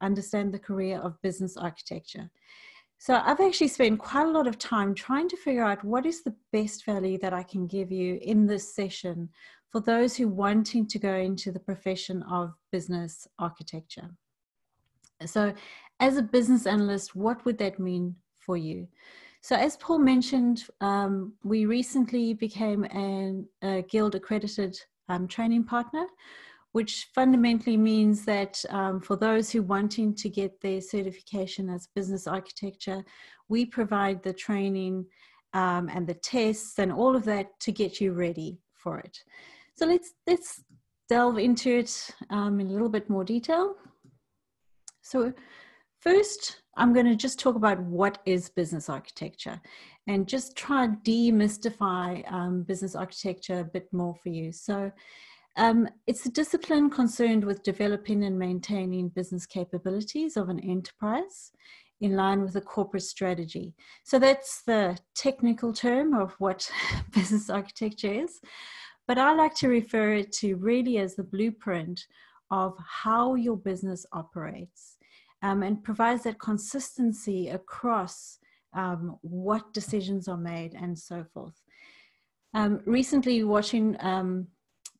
understand the career of business architecture. So I've actually spent quite a lot of time trying to figure out what is the best value that I can give you in this session for those who wanting to go into the profession of business architecture. So as a business analyst, what would that mean for you? So as Paul mentioned, um, we recently became an, a Guild accredited um, training partner, which fundamentally means that um, for those who wanting to get their certification as business architecture, we provide the training um, and the tests and all of that to get you ready for it. So let's let's delve into it um, in a little bit more detail. So first, I'm going to just talk about what is business architecture and just try demystify um, business architecture a bit more for you. So um, it's a discipline concerned with developing and maintaining business capabilities of an enterprise in line with a corporate strategy. So that's the technical term of what business architecture is. But I like to refer it to really as the blueprint of how your business operates um, and provides that consistency across um, what decisions are made and so forth. Um, recently, watching um,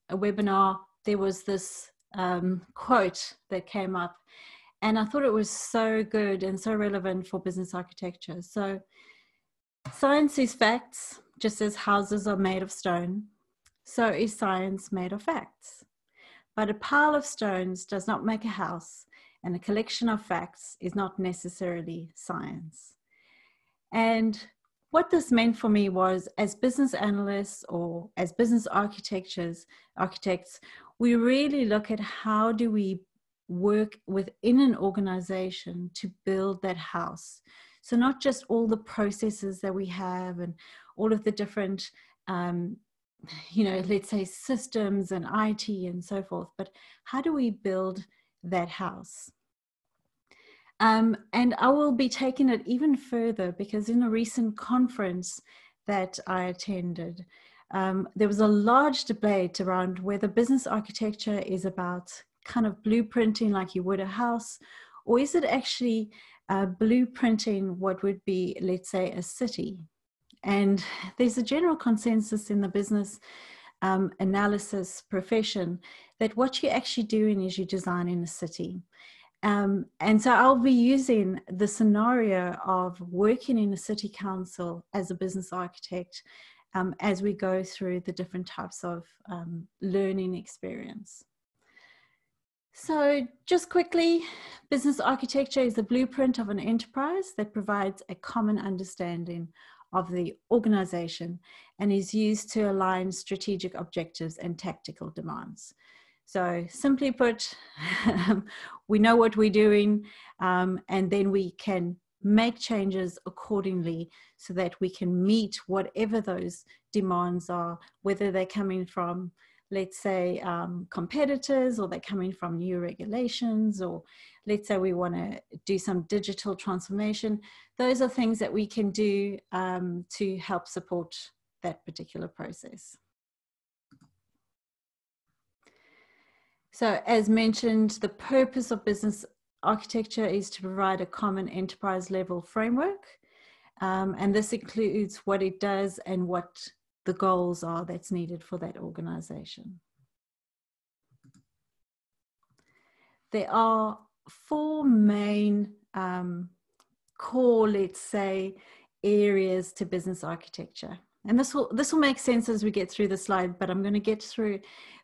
a webinar, there was this um, quote that came up, and I thought it was so good and so relevant for business architecture. So, science is facts, just as houses are made of stone, so is science made of facts. But a pile of stones does not make a house, and a collection of facts is not necessarily science. And what this meant for me was as business analysts or as business architectures architects we really look at how do we work within an organization to build that house. So not just all the processes that we have and all of the different um, you know let's say systems and it and so forth but how do we build that house um, and I will be taking it even further because in a recent conference that I attended, um, there was a large debate around whether business architecture is about kind of blueprinting like you would a house, or is it actually uh, blueprinting what would be, let's say, a city? And there's a general consensus in the business um, analysis profession that what you're actually doing is you're designing a city. Um, and so I'll be using the scenario of working in a city council as a business architect um, as we go through the different types of um, learning experience. So just quickly, business architecture is the blueprint of an enterprise that provides a common understanding of the organization and is used to align strategic objectives and tactical demands. So, simply put, we know what we're doing, um, and then we can make changes accordingly so that we can meet whatever those demands are, whether they're coming from, let's say, um, competitors or they're coming from new regulations, or let's say we want to do some digital transformation. Those are things that we can do um, to help support that particular process. So, as mentioned, the purpose of business architecture is to provide a common enterprise level framework. Um, and this includes what it does and what the goals are that's needed for that organization. There are four main um, core, let's say, areas to business architecture. And this will this will make sense as we get through the slide, but I'm going to get through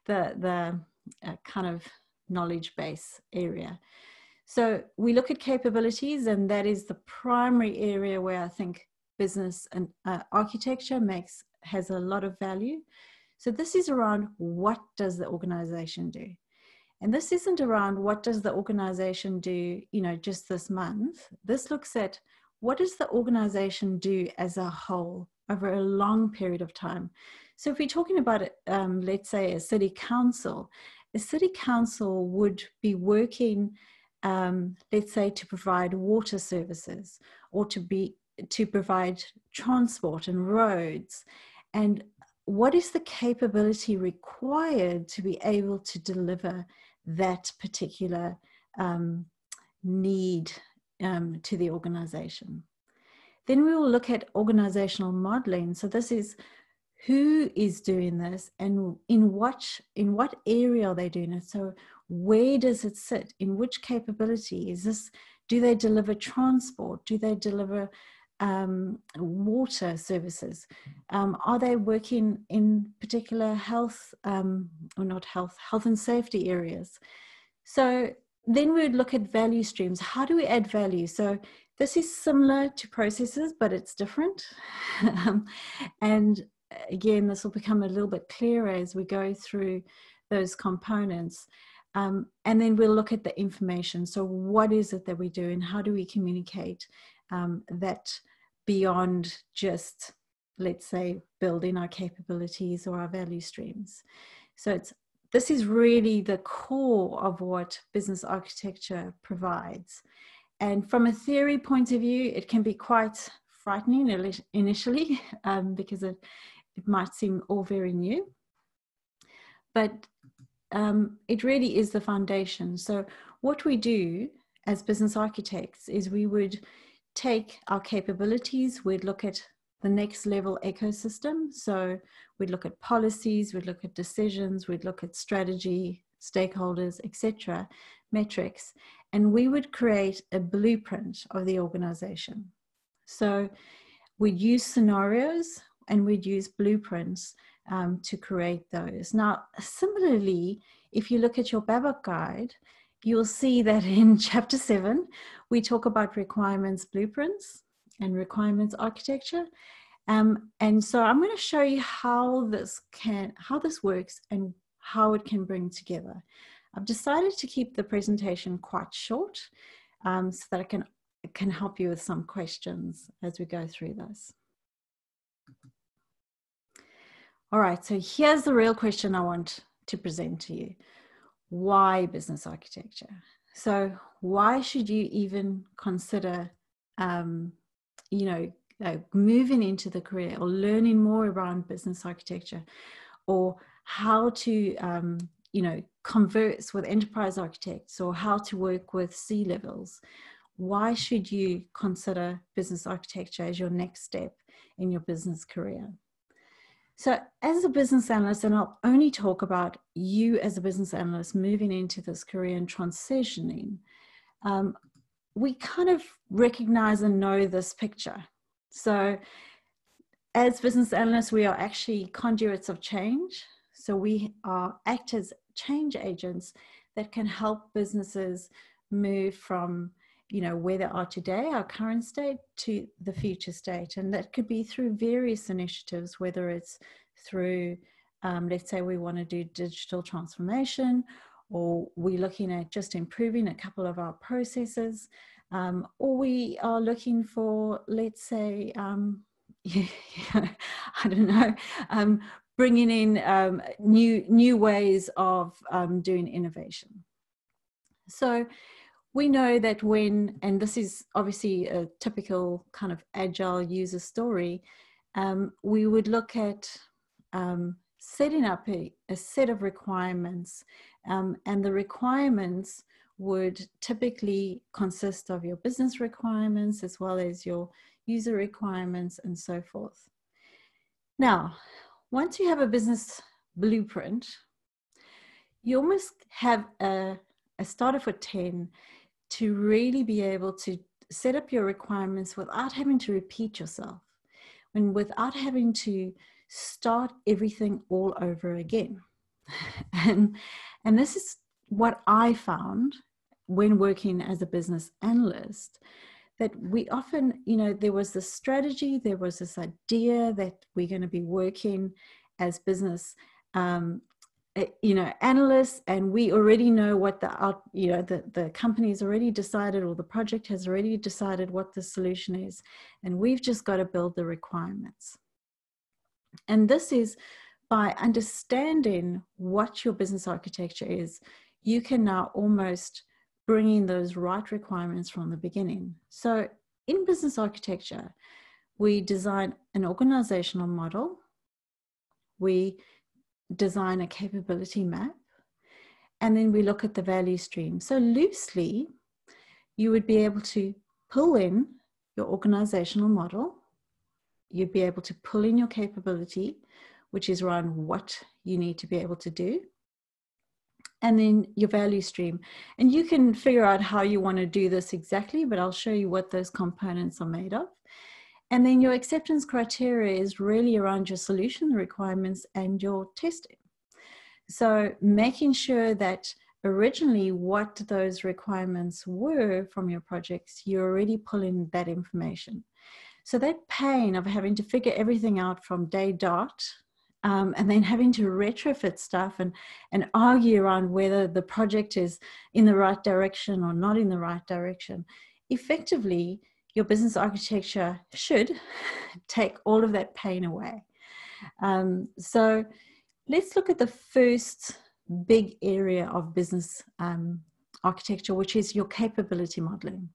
the the a kind of knowledge base area. So we look at capabilities, and that is the primary area where I think business and uh, architecture makes has a lot of value. So this is around what does the organization do, and this isn't around what does the organization do, you know, just this month. This looks at what does the organization do as a whole over a long period of time. So if we're talking about, um, let's say, a city council, a city council would be working, um, let's say, to provide water services or to be to provide transport and roads, and what is the capability required to be able to deliver that particular um, need um, to the organization. Then we will look at organizational modeling. So this is who is doing this and in what in what area are they doing it? So where does it sit? In which capability is this do they deliver transport? Do they deliver um, water services? Um, are they working in particular health um, or not health health and safety areas? So then we would look at value streams. How do we add value? So this is similar to processes but it's different. And again, this will become a little bit clearer as we go through those components. Um, and then we'll look at the information. So, what is it that we do, and how do we communicate um, that beyond just, let's say, building our capabilities or our value streams? So, it's this is really the core of what business architecture provides. And from a theory point of view, it can be quite frightening initially um, because it, it might seem all very new, but um, it really is the foundation. So, what we do as business architects is we would take our capabilities, we'd look at the next level ecosystem. So, we'd look at policies, we'd look at decisions, we'd look at strategy, stakeholders, etc., metrics, and we would create a blueprint of the organization. So, we'd use scenarios and we'd use blueprints um, to create those. Now, similarly, if you look at your BABOK guide, you'll see that in chapter seven, we talk about requirements blueprints and requirements architecture. Um, and so I'm going to show you how this can, how this works and how it can bring together. I've decided to keep the presentation quite short um, so that I can, can help you with some questions as we go through this. All right, so here's the real question I want to present to you. Why business architecture? So, why should you even consider, um, you know, uh, moving into the career or learning more around business architecture or how to, um, you know, converse with enterprise architects or how to work with C levels? Why should you consider business architecture as your next step in your business career? So, as a business analyst, and I'll only talk about you as a business analyst moving into this career and transitioning, um, we kind of recognize and know this picture. So, as business analysts, we are actually conduits of change. So, we are act as change agents that can help businesses move from you know where they are today our current state to the future state. And that could be through various initiatives whether it's through um, let's say we want to do digital transformation or we're looking at just improving a couple of our processes um, or we are looking for let's say um, i don't know um, bringing in um, new new ways of um, doing innovation. So we know that when, and this is obviously a typical kind of agile user story, um, we would look at um, setting up a, a, set of requirements, um, and the requirements would typically consist of your business requirements as well as your user requirements and so forth. Now, once you have a business blueprint, you almost have a, a starter for 10 to really be able to set up your requirements without having to repeat yourself and without having to start everything all over again. and, and this is what I found when working as a business analyst that we often, you know, there was this strategy, there was this idea that we're going to be working as business um, Eh, you know analysts and we already know what the out you know the, the company's already decided or the project has already decided what the solution is and we've just got to build the requirements. And this is by understanding what your business architecture is you can now almost bring in those right requirements from the beginning. So in business architecture we design an organizational model. We design a capability map and then we look at the value stream. So loosely, you would be able to pull in your organizational model. You'd be able to pull in your capability, which is around what you need to be able to do. And then your value stream. And you can figure out how you want to do this exactly, but I'll show you what those components are made of. And then your acceptance criteria is really around your solution requirements and your testing. So making sure that originally what those requirements were from your projects, you're already pulling that information. So that pain of having to figure everything out from day dot um, and then having to retrofit stuff and, and argue around whether the project is in the right direction or not in the right direction, effectively, your business architecture should take all of that pain away. Um, so let's look at the first big area of business um, architecture, which is your capability modeling.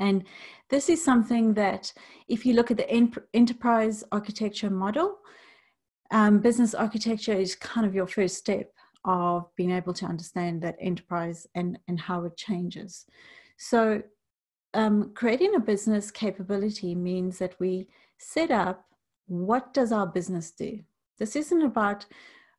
And this is something that, if you look at the enterprise architecture model, um, business architecture is kind of your first step of being able to understand that enterprise and, and how it changes. So, um, creating a business capability means that we set up what does our business do. This isn't about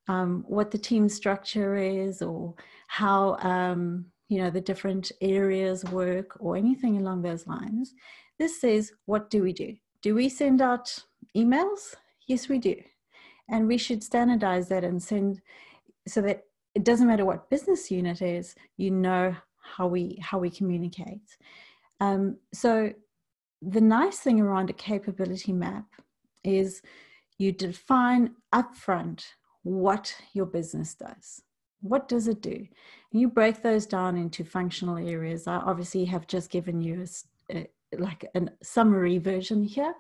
um, what the team structure is or how um, you know the different areas work or anything along those lines. This says, what do we do? Do we send out emails? Yes, we do, and we should standardize that and send so that it doesn't matter what business unit is, you know how we how we communicate. Um, so the nice thing around a capability map is you define upfront what your business does. What does it do? And you break those down into functional areas. I obviously have just given you a, a like a summary version here.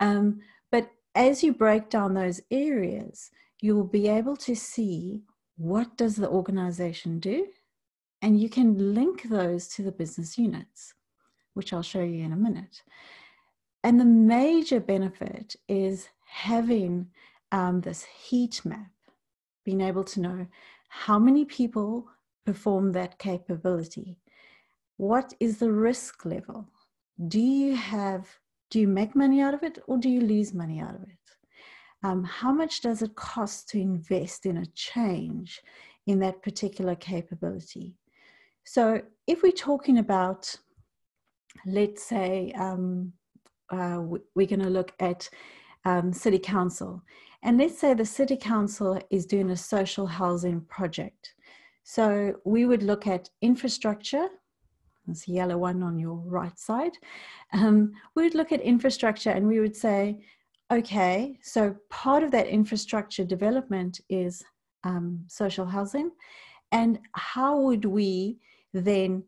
Um, but as you break down those areas, you will be able to see what does the organization do and you can link those to the business units which i'll show you in a minute and the major benefit is having um, this heat map being able to know how many people perform that capability. What is the risk level? Do you have, do you make money out of it or do you lose money out of it? Um, how much does it cost to invest in a change in that particular capability? So, if we're talking about, let's say, um, uh, we're going to look at um, city council, and let's say the city council is doing a social housing project. So we would look at infrastructure, the yellow one on your right side. Um, we would look at infrastructure and we would say, okay, so part of that infrastructure development is um, social housing. And how would we then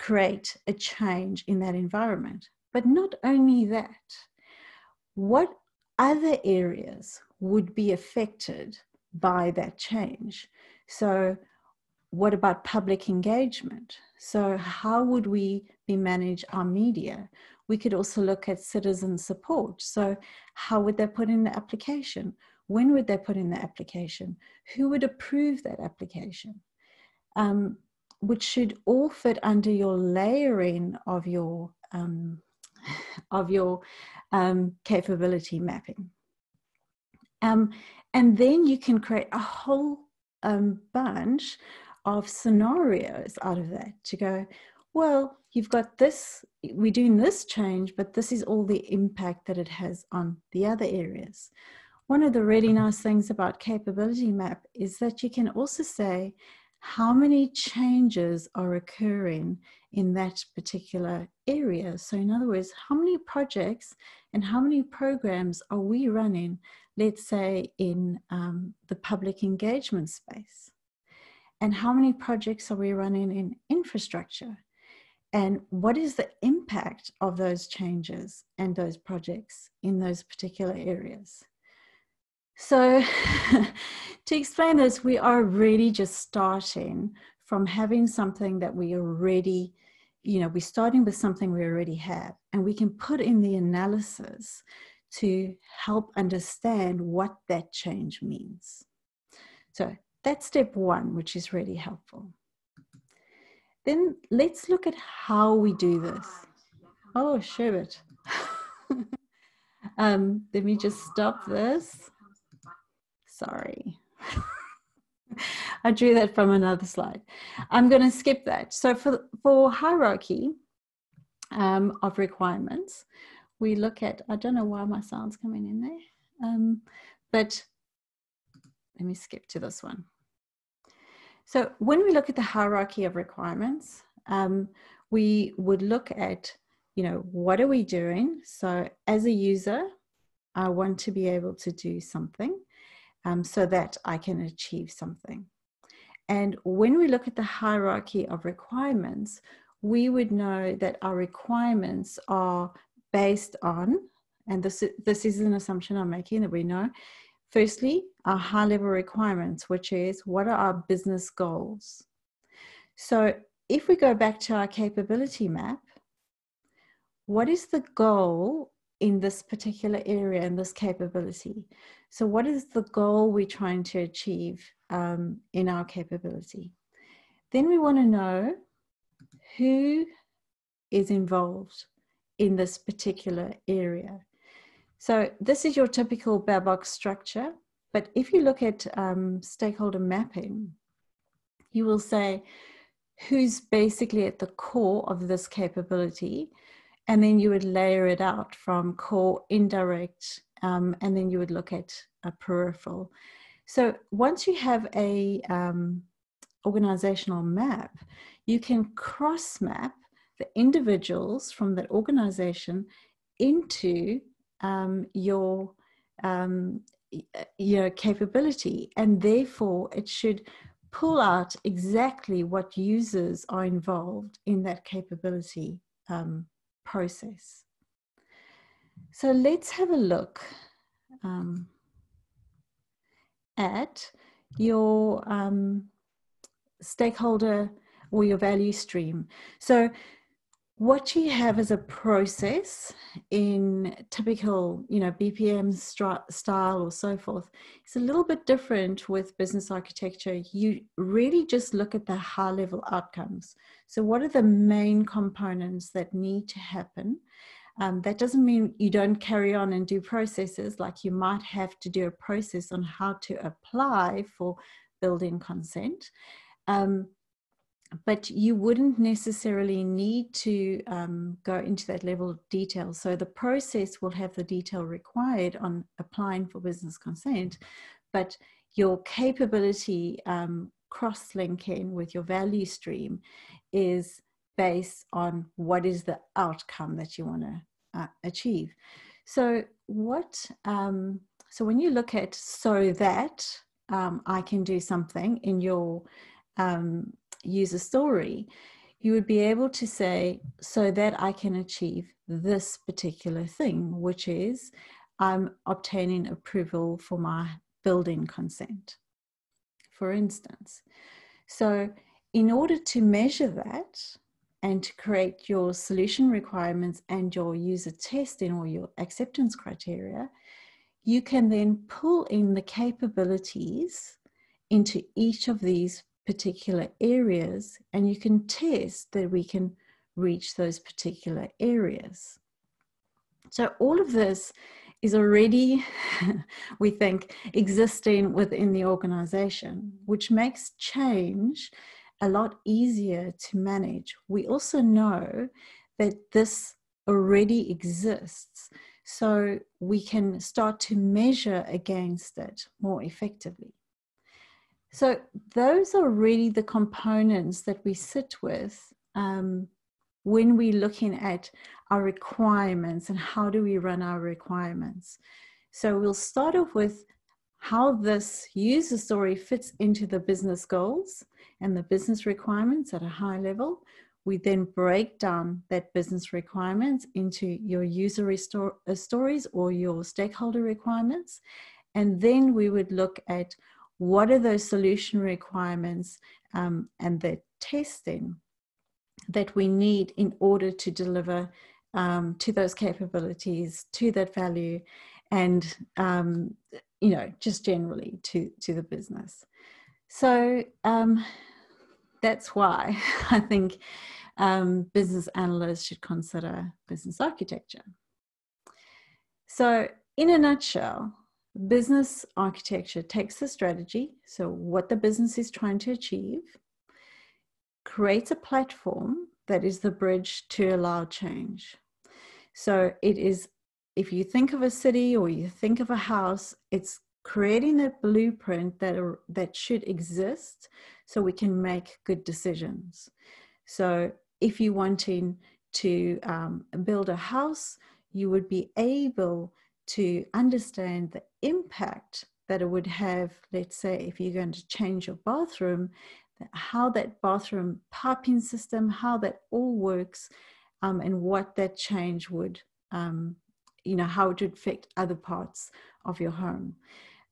create a change in that environment? But not only that, what other areas would be affected by that change. So, what about public engagement? So, how would we be manage our media? We could also look at citizen support. So, how would they put in the application? When would they put in the application? Who would approve that application? Um, which should all fit under your layering of your um, of your um, capability mapping. Um, and then you can create a whole um, bunch of scenarios out of that to go, well, you've got this, we're doing this change, but this is all the impact that it has on the other areas. One of the really nice things about Capability Map is that you can also say how many changes are occurring in that particular area. So, in other words, how many projects and how many programs are we running let's say, in um, the public engagement space? And how many projects are we running in infrastructure? And what is the impact of those changes and those projects in those particular areas? So, to explain this, we are really just starting from having something that we already, you know, we're starting with something we already have, and we can put in the analysis to help understand what that change means. So that's step one, which is really helpful. Then let's look at how we do this. Oh, Sherbet. um, let me just stop this. Sorry. I drew that from another slide. I'm going to skip that. So for, for hierarchy um, of requirements, we look at, I don't know why my sound's coming in there, um, but let me skip to this one. So when we look at the hierarchy of requirements, um, we would look at, you know, what are we doing? So as a user, I want to be able to do something um, so that I can achieve something. And when we look at the hierarchy of requirements, we would know that our requirements are based on, and this, this is an assumption I'm making that we know, firstly, our high level requirements, which is what are our business goals? So if we go back to our capability map, what is the goal in this particular area and this capability? So, what is the goal we're trying to achieve um, in our capability? Then we want to know who is involved in this particular area. So, this is your typical BABOK structure. But if you look at um, stakeholder mapping, you will say who's basically at the core of this capability. And then you would layer it out from core, indirect, um, and then you would look at a peripheral. So once you have a um, organizational map, you can cross map the individuals from that organization into um, your um, your capability, and therefore it should pull out exactly what users are involved in that capability um, process. So let's have a look um, at your um, stakeholder or your value stream. So what you have as a process in typical, you know, BPM style or so forth is a little bit different with business architecture. You really just look at the high level outcomes. So, what are the main components that need to happen? Um, that doesn't mean you don't carry on and do processes like you might have to do a process on how to apply for building consent. Um, but you wouldn't necessarily need to um, go into that level of detail. So the process will have the detail required on applying for business consent, but your capability um, cross linking with your value stream is based on what is the outcome that you want to uh, achieve. So what? Um, so when you look at so that um, I can do something in your um, user story, you would be able to say, so that I can achieve this particular thing, which is I'm obtaining approval for my building consent, for instance. So, in order to measure that and to create your solution requirements and your user testing or your acceptance criteria, you can then pull in the capabilities into each of these particular areas and you can test that we can reach those particular areas. So all of this is already, we think, existing within the organization, which makes change a lot easier to manage. We also know that this already exists, so we can start to measure against it more effectively. So those are really the components that we sit with um, when we're looking at our requirements and how do we run our requirements. So we'll start off with how this user story fits into the business goals and the business requirements at a high level. We then break down that business requirements into your user uh, stories or your stakeholder requirements. And then we would look at what are those solution requirements um, and the testing that we need in order to deliver um, to those capabilities, to that value, and um, you know just generally to to the business. So um, that's why I think um, business analysts should consider business architecture. So, in a nutshell, business architecture takes the strategy, so what the business is trying to achieve, creates a platform that is the bridge to allow change. So, it is if you think of a city or you think of a house, it's creating that blueprint that are, that should exist so we can make good decisions. So if you're wanting to um, build a house, you would be able to understand the impact that it would have, let's say, if you're going to change your bathroom, how that bathroom piping system, how that all works, um, and what that change would um, you know how it would affect other parts of your home.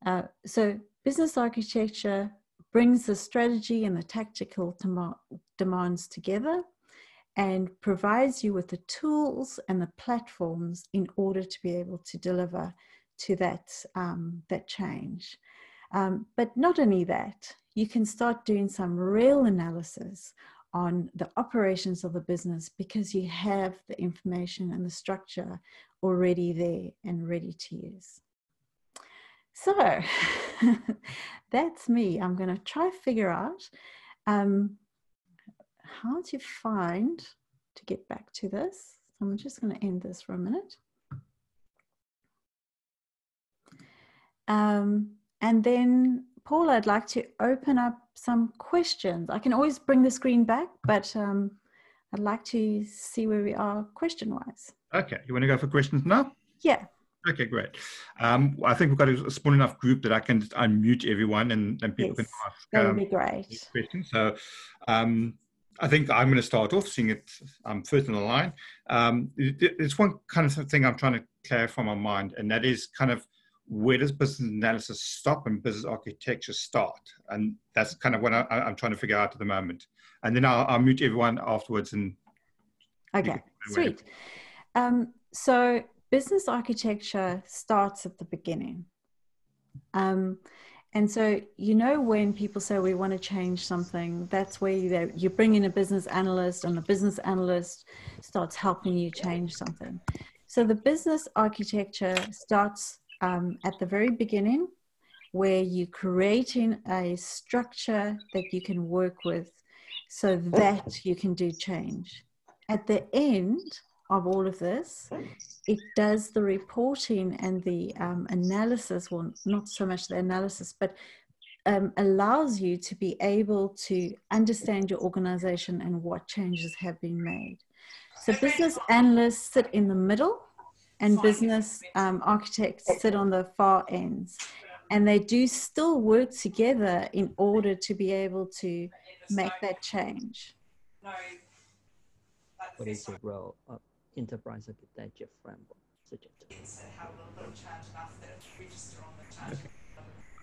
Uh, so business architecture brings the strategy and the tactical dem- demands together and provides you with the tools and the platforms in order to be able to deliver to that um, that change um, but not only that you can start doing some real analysis on the operations of the business because you have the information and the structure already there and ready to use. So that's me. I'm going to try figure out um, how to find to get back to this. I'm just going to end this for a minute. Um, and then, Paul, I'd like to open up some questions. I can always bring the screen back, but um, I'd like to see where we are question wise. Okay, you want to go for questions now? Yeah. Okay, great. Um, I think we've got a small enough group that I can just unmute everyone and, and people yes, can ask that would um, be great. questions. So um, I think I'm going to start off seeing it I'm first in the line. Um, it's one kind of thing I'm trying to clarify my mind, and that is kind of where does business analysis stop and business architecture start? And that's kind of what I, am trying to figure out at the moment. And then I'll, I'll mute everyone afterwards and. Okay, sweet. Um, so business architecture starts at the beginning. Um, and so, you know, when people say we want to change something, that's where you, you bring in a business analyst, and the business analyst starts helping you change something. So, the business architecture starts um, at the very beginning, where you're creating a structure that you can work with so that you can do change. At the end, of all of this, it does the reporting and the um, analysis, well, not so much the analysis, but um, allows you to be able to understand your organization and what changes have been made. So, business analysts sit in the middle, and business um, architects sit on the far ends. And they do still work together in order to be able to make that change. What is the role enterprise architecture framework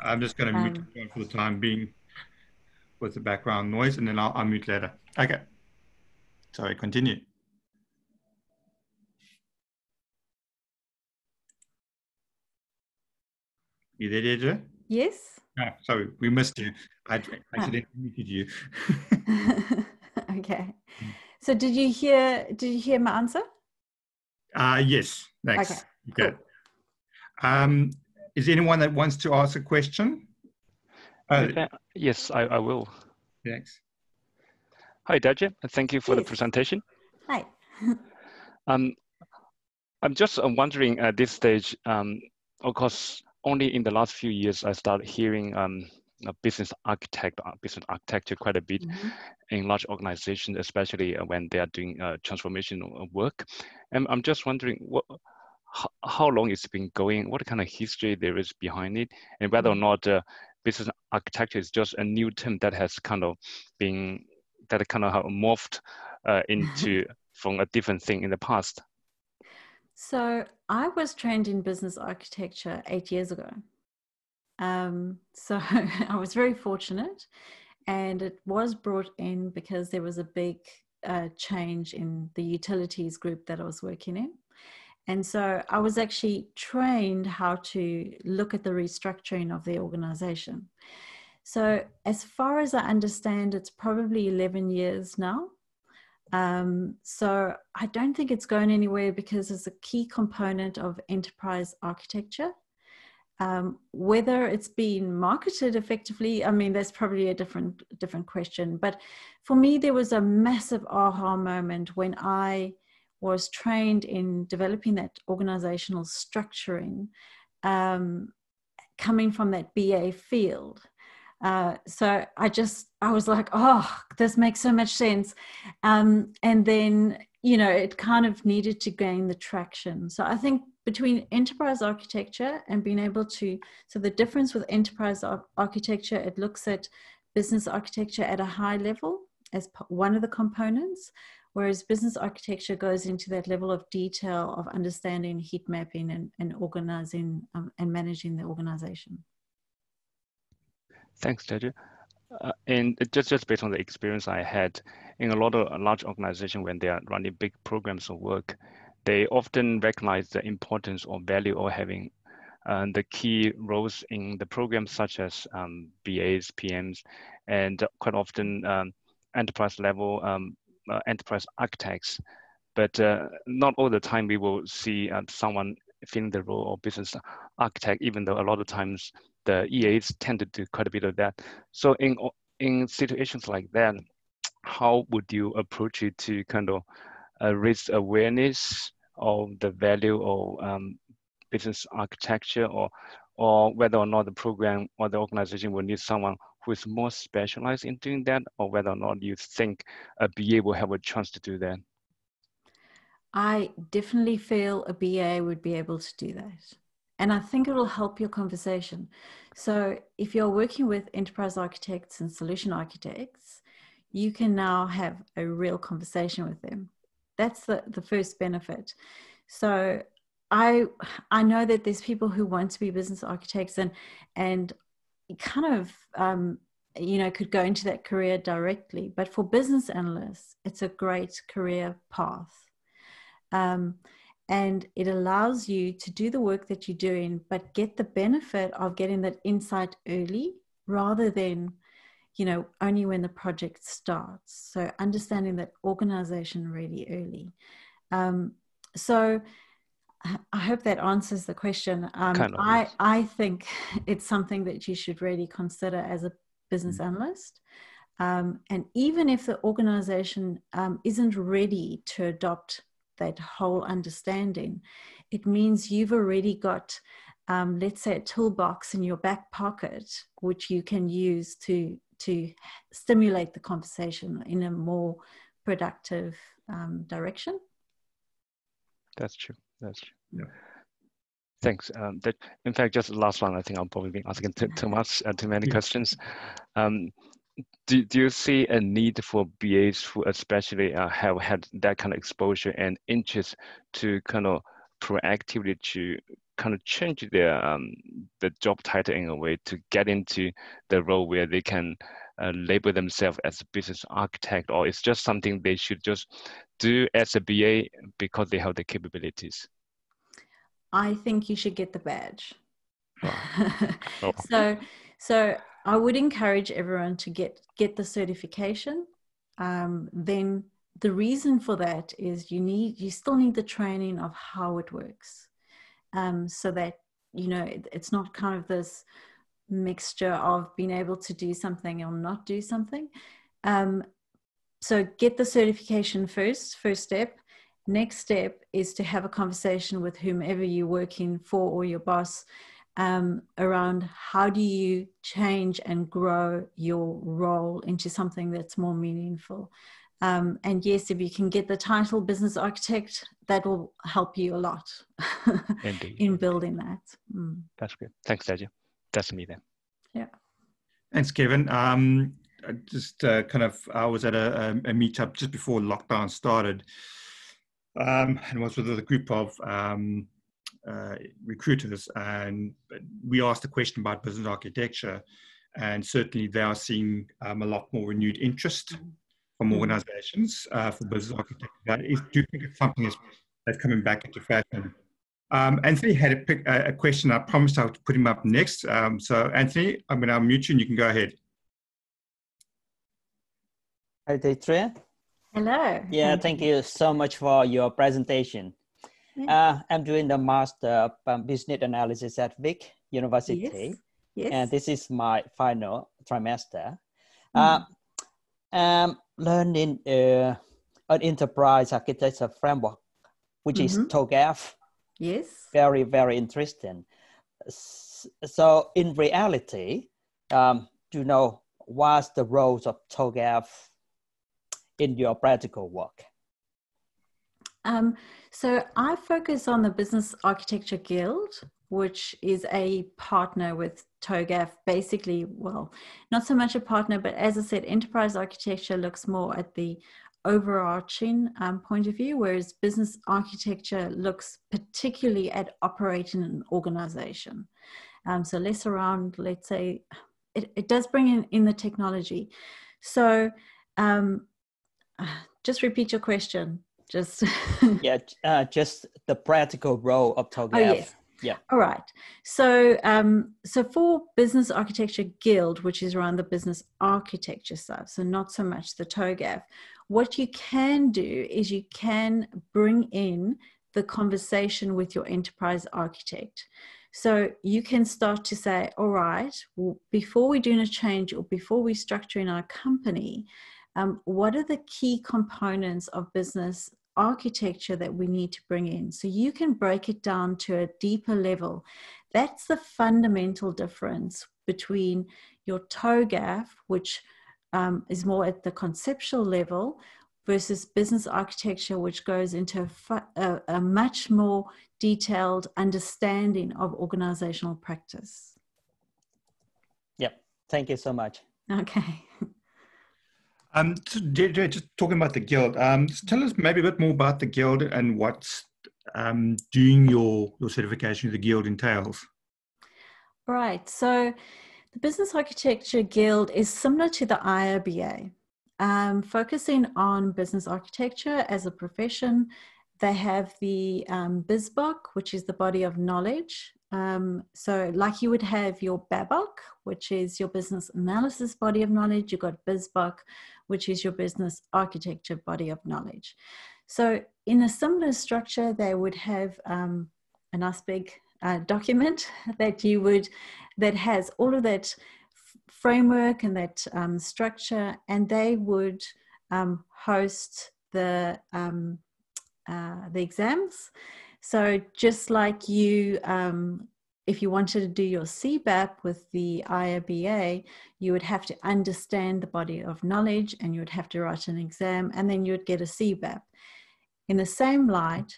I'm just going to mute um, for the time being with the background noise and then I'll unmute later. Okay. Sorry, continue. You there, Deirdre? Yes. Oh, sorry, we missed you. I accidentally ah. muted you. okay. So did you hear did you hear my answer? Uh, yes, thanks. Okay, Good. Um, is anyone that wants to ask a question? Uh, yes, I, I will. Thanks. Hi, Daja. Thank you for yes. the presentation. Hi. um, I'm just uh, wondering at this stage, um, of course, only in the last few years, I started hearing um, business architect, uh, business architecture quite a bit mm -hmm. in large organizations, especially uh, when they are doing uh, transformational work. And I'm just wondering what, how long it's been going, what kind of history there is behind it, and whether or mm-hmm. not uh, business architecture is just a new term that has kind of been that kind of morphed uh, into from a different thing in the past. So I was trained in business architecture eight years ago. Um, so I was very fortunate, and it was brought in because there was a big uh, change in the utilities group that I was working in. And so I was actually trained how to look at the restructuring of the organization. So, as far as I understand, it's probably 11 years now. Um, so, I don't think it's going anywhere because it's a key component of enterprise architecture. Um, whether it's been marketed effectively, I mean, that's probably a different different question. But for me, there was a massive aha moment when I was trained in developing that organizational structuring, um, coming from that BA field. Uh, so I just, I was like, oh, this makes so much sense. Um, and then, you know, it kind of needed to gain the traction. So I think between enterprise architecture and being able to, so the difference with enterprise architecture, it looks at business architecture at a high level as one of the components, whereas business architecture goes into that level of detail of understanding heat mapping and, and organizing um, and managing the organization. Thanks, Teju. Uh, and just, just based on the experience I had in a lot of large organizations when they are running big programs of work, they often recognize the importance or value of having uh, the key roles in the program, such as um, BAs, PMs, and quite often um, enterprise level um, uh, enterprise architects. But uh, not all the time we will see uh, someone filling the role of business architect, even though a lot of times the EAs tend to do quite a bit of that. So in in situations like that, how would you approach it to kind of uh, raise awareness of the value of um, business architecture, or or whether or not the program or the organization will need someone who is more specialized in doing that, or whether or not you think a BA will have a chance to do that? I definitely feel a BA would be able to do that. And I think it will help your conversation. So, if you're working with enterprise architects and solution architects, you can now have a real conversation with them. That's the, the first benefit. So, I I know that there's people who want to be business architects and and kind of um, you know could go into that career directly. But for business analysts, it's a great career path. Um, and it allows you to do the work that you're doing but get the benefit of getting that insight early rather than you know only when the project starts so understanding that organization really early um, so I hope that answers the question. Um, kind of, I. I think it's something that you should really consider as a business mm-hmm. analyst. Um, and even if the organization um, isn't ready to adopt that whole understanding, it means you've already got, um, let's say, a toolbox in your back pocket, which you can use to to stimulate the conversation in a more productive um, direction. That's true. That's true. Yeah. Thanks. Um, that, in fact, just the last one. I think I'm probably being asking too, too much, uh, too many yeah. questions. Um, do, do you see a need for BAs who especially uh, have had that kind of exposure and interest to kind of proactively to kind of change their um, the job title in a way to get into the role where they can uh, label themselves as a business architect or it's just something they should just do as a BA because they have the capabilities? I think you should get the badge. Oh. oh. so so I would encourage everyone to get get the certification. Um, then the reason for that is you need you still need the training of how it works, um, so that you know it, it's not kind of this mixture of being able to do something or not do something. Um, so get the certification first, first step. Next step is to have a conversation with whomever you're working for or your boss um, around how do you change and grow your role into something that's more meaningful. Um, and yes, if you can get the title business architect, that will help you a lot in building that. Mm. That's good. Thanks, Teju. That's me then. Yeah. Thanks, Kevin. Um, just uh, kind of, I was at a, a meetup just before lockdown started, um, and was with a group of um, uh, recruiters, and we asked a question about business architecture, and certainly they are seeing um, a lot more renewed interest from mm-hmm. organizations uh, for business architecture. That is, do you think it's something that's, that's coming back into fashion Um, Anthony had a, pick, a, question. I promised I would put him up next. Um, so, Anthony, I'm going to unmute you and you can go ahead. Hi, Deirdre. Hello. Yeah, thank you so much for your presentation. Uh, I'm doing the Master of um, Business Analysis at Vic University. Yes. yes. And this is my final trimester. Mm. Uh, I'm learning uh, an enterprise architecture framework, which mm-hmm. is TOGAF. Yes. Very, very interesting. So in reality, um, do you know what's the roles of TOGAF in your practical work? Um, so I focus on the Business Architecture Guild, which is a partner with TOGAF. Basically, well, not so much a partner, but as I said, enterprise architecture looks more at the overarching um, point of view, whereas business architecture looks particularly at operating an organization. Um, so less around, let's say, it, it does bring in, in the technology. So um, just repeat your question. Just yeah, uh, just the practical role of TOGAF. Oh, yes. Yeah. All right. So, um, so for Business Architecture Guild, which is around the business architecture stuff, so not so much the TOGAF, what you can do is you can bring in the conversation with your enterprise architect. So you can start to say, all right, well, before we do a change or before we structure in our company, um, what are the key components of business architecture that we need to bring in? So you can break it down to a deeper level. That's the fundamental difference between your TOGAF, which um, is more at the conceptual level, versus business architecture, which goes into a, a, a much more detailed understanding of organizational practice. Yep. Thank you so much. Okay. Um, just talking about the guild, um, tell us maybe a bit more about the guild and what's um, doing your, your certification of the guild entails. Right. So the Business Architecture Guild is similar to the IIBA, um, focusing on business architecture as a profession. They have the um, BizBoK, which is the body of knowledge. Um, so, like you would have your BABOK, which is your business analysis body of knowledge, you've got BizBoK, which is your business architecture body of knowledge. So, in a similar structure, they would have um, a nice big uh, document that you would that has all of that framework and that um, structure, and they would um, host the um, uh, the exams. So just like you um, if you wanted to do your CBAP with the IIBA, you would have to understand the body of knowledge and you would have to write an exam and then you would get a CBAP. In the same light,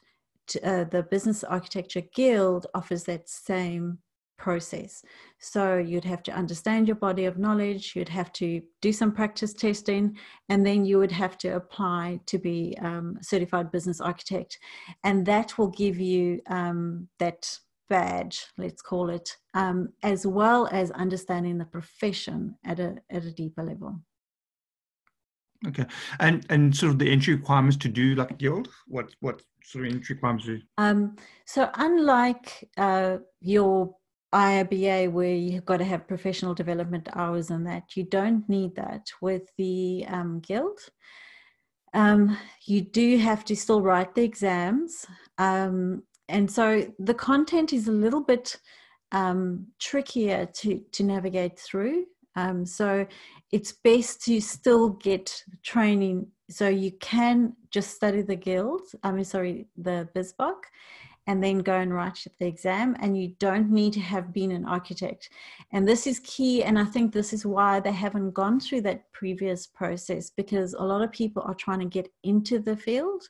uh, the Business Architecture Guild offers that same process. So you'd have to understand your body of knowledge, you'd have to do some practice testing, and then you would have to apply to be um, certified business architect. And that will give you um, that badge, let's call it, um, as well as understanding the profession at a at a deeper level. Okay, and and sort of the entry requirements to do like a guild. What what sort of entry requirements? Do um, so unlike uh, your IIBA, where you've got to have professional development hours and that, you don't need that with the um, guild. Um, you do have to still write the exams. Um, and so the content is a little bit um, trickier to, to navigate through. Um, so it's best to still get training. So you can just study the guild, I mean, sorry, the BizBoK, and then go and write the exam. And you don't need to have been an architect. And this is key. And I think this is why they haven't gone through that previous process because a lot of people are trying to get into the field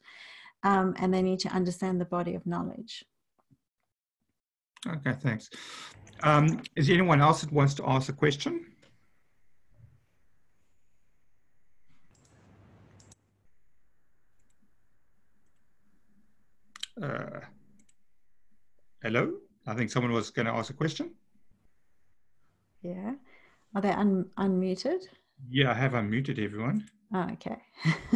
um, and they need to understand the body of knowledge. Okay, thanks. Um, is there anyone else that wants to ask a question? Uh, hello? I think someone was going to ask a question. Yeah. Are they un unmuted? Yeah, I have unmuted everyone. Oh, okay.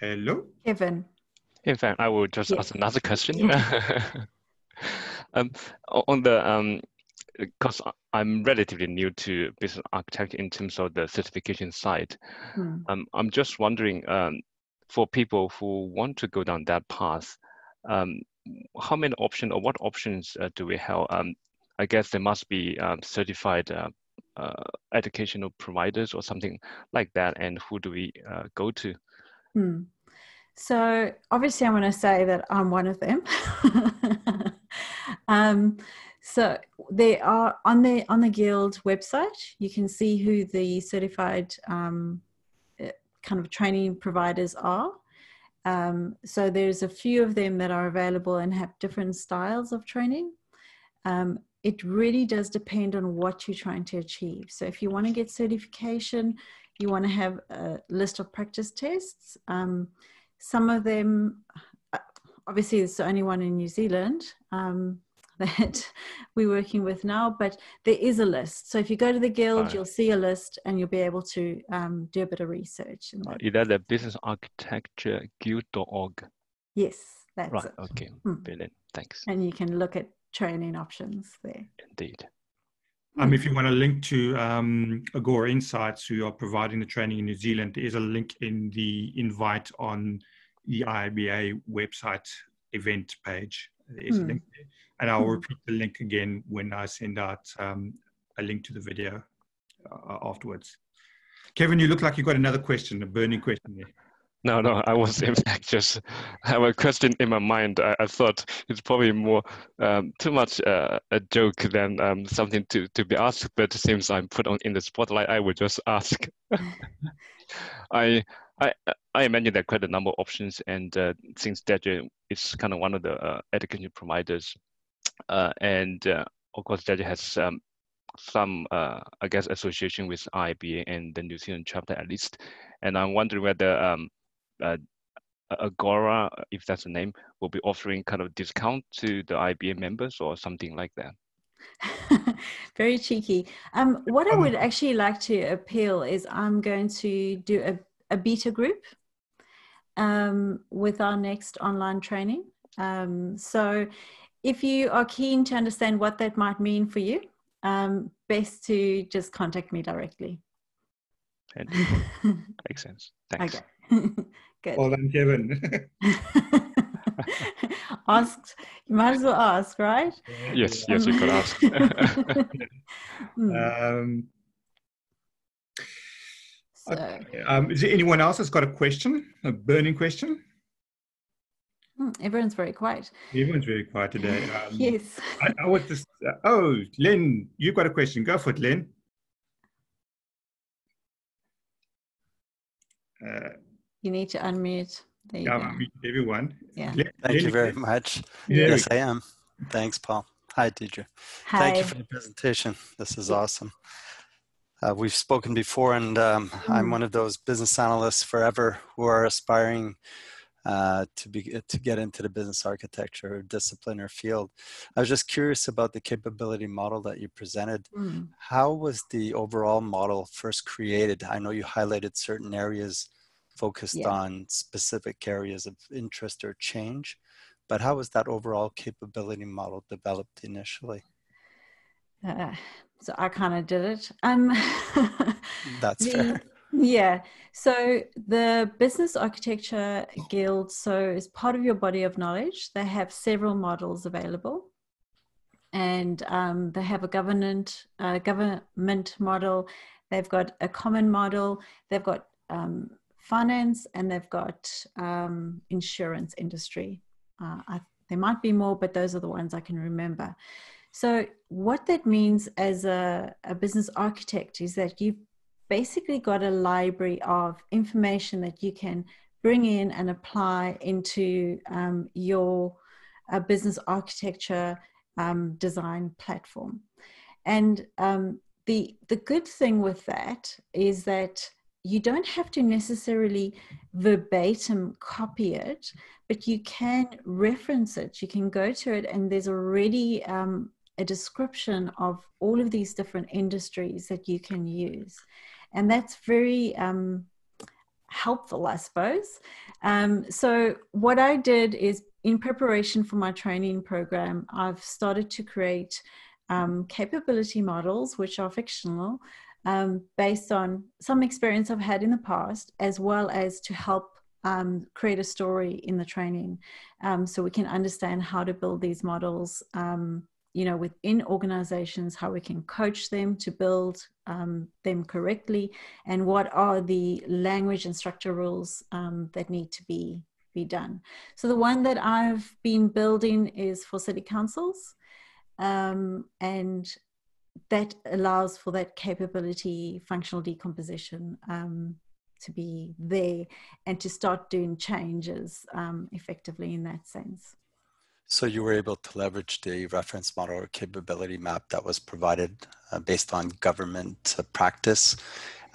Hello. Kevin. In fact, I will just Yes. ask another question. um, on the um, because I'm relatively new to business architecture in terms of the certification side. Hmm. Um, I'm just wondering, um, for people who want to go down that path, um, how many options or what options uh, do we have? Um, I guess there must be um, certified uh, uh, educational providers or something like that. And who do we uh, go to? Hmm. So obviously, I want to say that I'm one of them. um, so they are on the on the guild website. You can see who the certified um, kind of training providers are. Um, so there's a few of them that are available and have different styles of training. Um, it really does depend on what you're trying to achieve. So if you want to get certification, you want to have a list of practice tests. Um, some of them, uh, obviously, it's the only one in New Zealand um, that we're working with now, but there is a list. So if you go to the guild, Right. you'll see a list and you'll be able to um, do a bit of research. in Uh, that. is that the business architecture guild.org? Yes, that's Right. it. Okay. Hmm. Brilliant. Thanks. And you can look at training options there. Indeed. Um, if you want to link to um, Agora Insights, who are providing the training in New Zealand, there is a link in the invite on the IIBA website event page. There is a Hmm. link there. And I'll Hmm. repeat the link again when I send out um, a link to the video uh, afterwards. Kevin, you look like you've got another question, a burning question there. No, no, I was in fact just have a question in my mind. I, I thought it's probably more um, too much uh, a joke than um, something to, to be asked. But since I'm put on in the spotlight, I will just ask. I I I imagine there are quite a number of options, and uh, since Deja is kind of one of the uh, education providers, uh, and uh, of course Deja has um, some uh, I guess association with IIBA and the New Zealand chapter at least, and I'm wondering whether um, uh, Agora, if that's the name, will be offering kind of discount to the IIBA members or something like that. Very cheeky. Um, what I Um, would actually like to appeal is I'm going to do a, a beta group um, with our next online training. Um, so if you are keen to understand what that might mean for you, um, best to just contact me directly. And makes sense. Thanks. okay. Good. Well done, Kevin. Asked, you might as well ask, right? Yes, yes, you could ask. Hmm, um, so, um, is there anyone else that's got a question, a burning question? hmm, everyone's very quiet. Everyone's very quiet today. Um, Yes. I, I was just, uh, oh, Len, you've got a question. Go for it, Len. Uh, You need to unmute. There you yeah, go. I'm everyone. Yeah. Len- Thank Len, you very much. There Yes, I am. Thanks, Paul. Hi, Deirdre. Hi. Thank you for the presentation. This is awesome. Uh, we've spoken before, and um, I'm Mm. one of those business analysts forever who are aspiring uh, to be to get into the business architecture discipline or field. I was just curious about the capability model that you presented. Mm, How was the overall model first created? I know you highlighted certain areas focused Yeah. on specific areas of interest or change, but how was that overall capability model developed initially? uh, so I kind of did it. Um, That's the- fair. Yeah. So the Business Architecture Guild, so as part of your body of knowledge, they have several models available. And um, they have a government, uh, government model, they've got a common model, they've got um, finance, and they've got um, insurance industry. Uh, I, there might be more, but those are the ones I can remember. So, what that means as a, a business architect is that you've basically got a library of information that you can bring in and apply into um, your uh, business architecture um, design platform. And um, the the good thing with that is that you don't have to necessarily verbatim copy it, but you can reference it. You can go to it, and there's already um, a description of all of these different industries that you can use and that's very um, helpful, I suppose. Um, so, what I did is in preparation for my training program, I've started to create um, capability models, which are fictional, um, based on some experience I've had in the past, as well as to help um, create a story in the training um, so we can understand how to build these models um, you know within organizations how we can coach them to build um, them correctly and what are the language and structure rules um, that need to be be done. So the one that i've been building is for city councils um, and that allows for that capability functional decomposition um, to be there and to start doing changes um, effectively in that sense so you were able to leverage the reference model or capability map that was provided uh, based on government uh, practice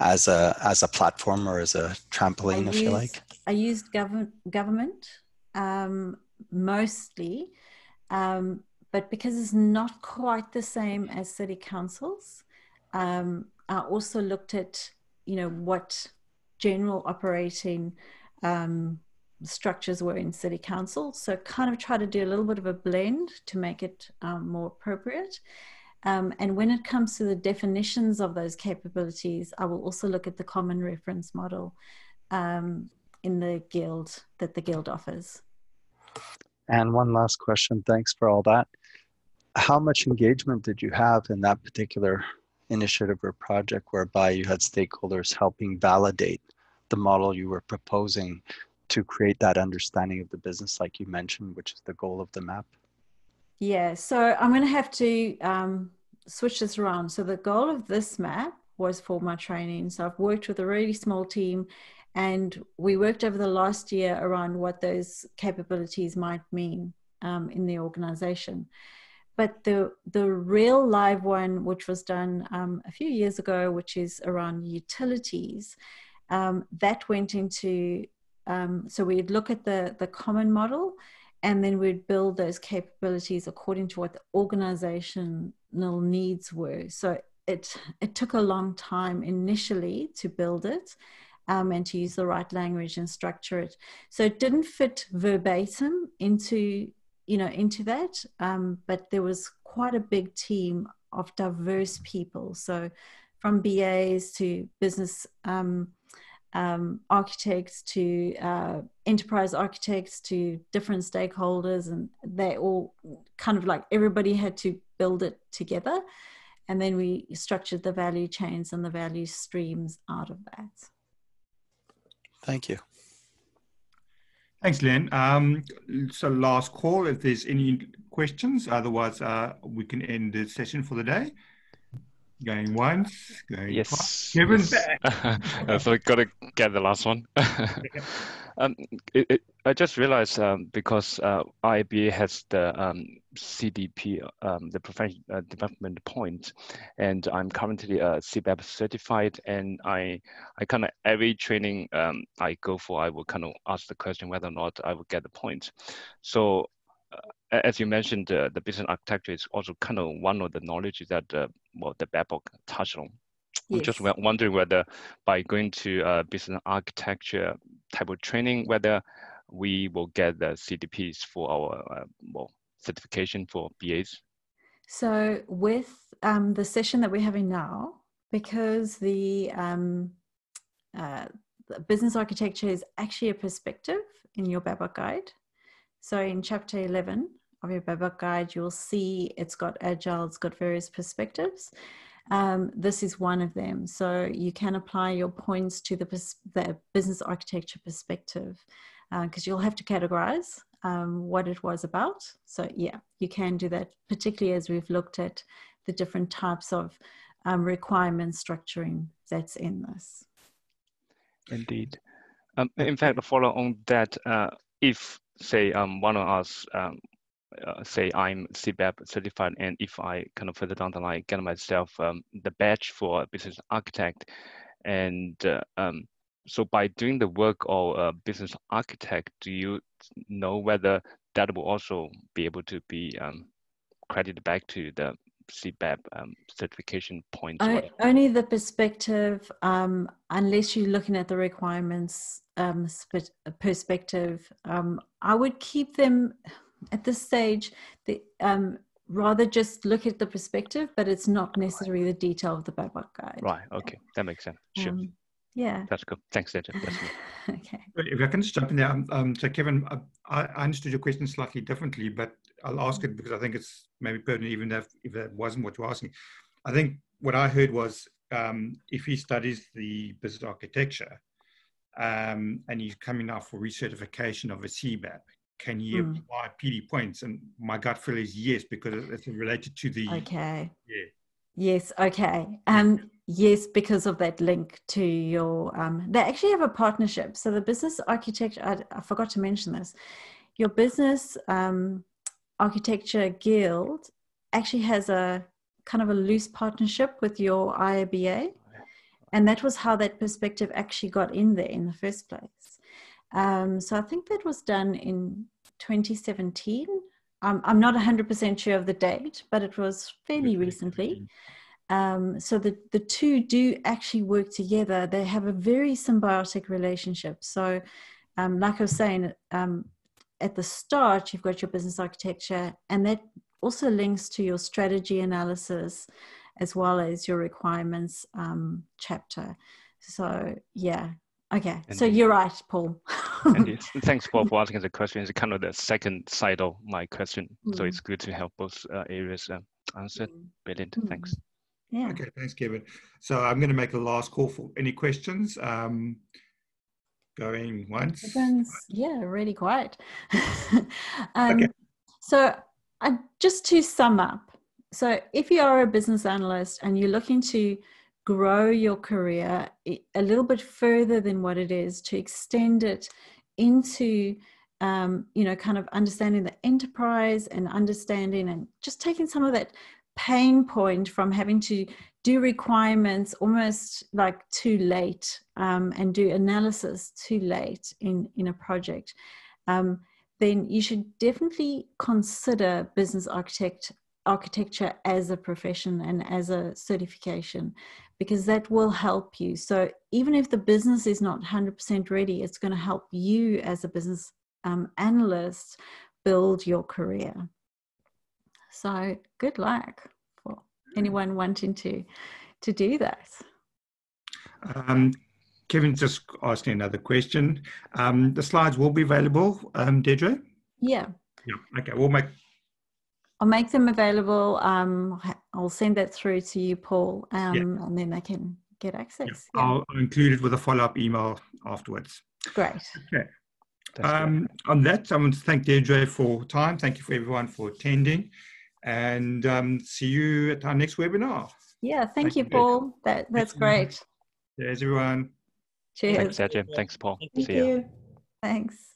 as a as a platform or as a trampoline, I if used, you like. I used government government um, mostly, um, but because it's not quite the same as city councils, um, I also looked at you know what general operating um, structures were in city council. So kind of try to do a little bit of a blend to make it um, more appropriate. Um, and when it comes to the definitions of those capabilities, I will also look at the common reference model um, in the guild that the guild offers. And one last question. Thanks for all that. How much engagement did you have in that particular initiative or project whereby you had stakeholders helping validate the model you were proposing to create that understanding of the business, like you mentioned, which is the goal of the map? Yeah, so I'm going to have to um, switch this around. So the goal of this map was for my training. So I've worked with a really small team and we worked over the last year around what those capabilities might mean um, in the organization. But the the real live one, which was done um, a few years ago, which is around utilities, um, that went into um, so we'd look at the, the common model and then we'd build those capabilities according to what the organizational needs were. So it, it took a long time initially to build it um, and to use the right language and structure it. So it didn't fit verbatim into, you know, into that, um, but there was quite a big team of diverse people. So from BAs to business um, um, architects to uh, enterprise architects to different stakeholders, and they all kind of like everybody had to build it together. And then we structured the value chains and the value streams out of that. Thank you. Thanks, Len. Um, so last call if there's any questions. Otherwise, uh, we can end the session for the day. Going once, going yes. twice. Kevin yes. so I got to get the last one. um, it, it, I just realized um, because uh, IIBA has the um, CDP, um, the professional uh, development point, and I'm currently a CBAP certified, and I, I kind of every training um, I go for, I will kind of ask the question whether or not I will get the point. So as you mentioned, uh, the business architecture is also kind of one of the knowledge that uh, well the BABOK touched on. I'm just wondering whether by going to uh, business architecture type of training, whether we will get the CDPs for our uh, well certification for BAs. So with um, the session that we're having now, because the, um, uh, the business architecture is actually a perspective in your BABOK guide. So in chapter 11, of your BABOK guide, you'll see it's got agile, it's got various perspectives. Um, this is one of them. So you can apply your points to the, the business architecture perspective because uh, you'll have to categorize um, what it was about. So yeah, you can do that, particularly as we've looked at the different types of um, requirement structuring that's in this. Indeed. Um, in fact, follow on that, uh, if say um, one of us um, uh, say I'm CBAP certified, and if I kind of further down the line get myself um, the badge for business architect, and uh, um, so by doing the work of a business architect, do you know whether that will also be able to be um, credited back to the CBAP um, certification points? O- only the perspective, um, unless you're looking at the requirements um, perspective. Um, I would keep them at this stage. The, um, rather just look at the perspective, but it's not necessarily the detail of the BABOK guide. Right. Okay, that makes sense. Sure. Um, yeah. That's good. Thanks, Deirdre. That's good. okay. If I can just jump in there, um, um, so Kevin, uh, I, I understood your question slightly differently, but I'll ask it because I think it's maybe pertinent, even if, if that wasn't what you're asking. I think what I heard was um, if he studies the business architecture um, and he's coming now for recertification of a CBAP, can you Mm. apply PD points? And my gut feel is yes, because it's related to the Okay. yeah. Yes. Okay. Um, yes, because of that link to your. Um, they actually have a partnership. So the business architecture. I, I forgot to mention this. Your business um, architecture guild actually has a kind of a loose partnership with your IIBA, and that was how that perspective actually got in there in the first place. Um, so I think that was done in 2017. Um, I'm not 100% sure of the date, but it was fairly recently. Um, so the, the two do actually work together. They have a very symbiotic relationship. So, um, like I was saying, um, at the start, you've got your business architecture, and that also links to your strategy analysis as well as your requirements um, chapter. So, yeah. Okay. So Indeed. you're right, Paul. and thanks for, for asking the question. It's kind of the second side of my question. So Mm. it's good to have both uh, areas uh, answered. Brilliant. Mm. Thanks. yeah. Okay, thanks, Kevin. So I'm going to make a last call for any questions. Um, going once. Everyone's yeah, really quiet. um, Okay. So, I, just to sum up, so if you are a business analyst and you're looking to grow your career a little bit further than what it is, to extend it into um, you know, kind of understanding the enterprise and understanding and just taking some of that pain point from having to do requirements almost like too late um, and do analysis too late in, in a project, um, then you should definitely consider business architect architecture as a profession and as a certification because that will help you. So even if the business is not 100% ready, it's going to help you as a business um, analyst build your career. So good luck for anyone wanting to to do that. Um, Kevin just asked me another question. Um, the slides will be available, um, Deirdre? Yeah. Yeah. Okay, we'll make I'll make them available. Um, I'll send that through to you, Paul, um, and then they can get access. Yeah. I'll I'll include it with a follow-up email afterwards. Great. Okay. Um, on that, I want to thank Deirdre for time. Thank you for everyone for attending, and um, see you at our next webinar. Yeah. Thank, Thank you, you. Paul. That that's you. great. There's everyone. Cheers. Thanks, Sergio. Thanks, Paul. Thank See ya. you. Thanks.